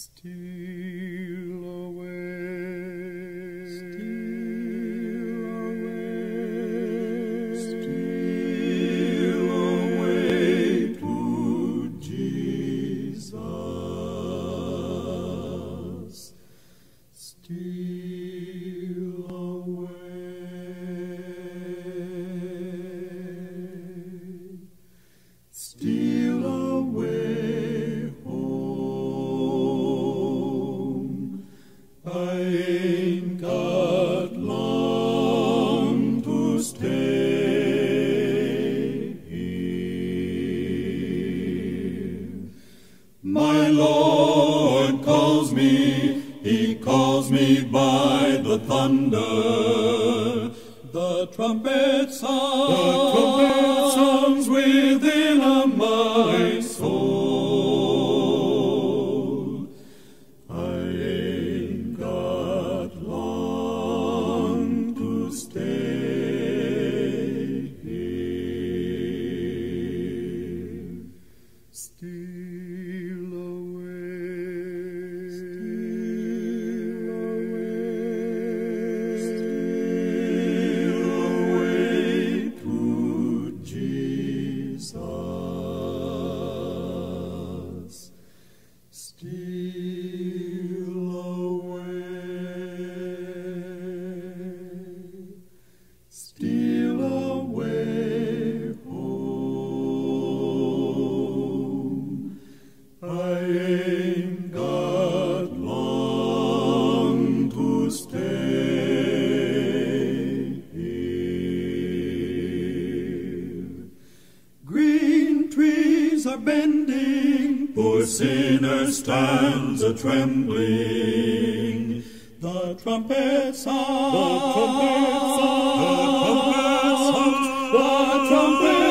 Steal away. Steal trumpet sounds, the thunder. The trumpet sounds within my Steal Long to stay here. Green trees are bending, poor sinner stands a trembling. The trumpet sound, the trumpet sound, the trumpet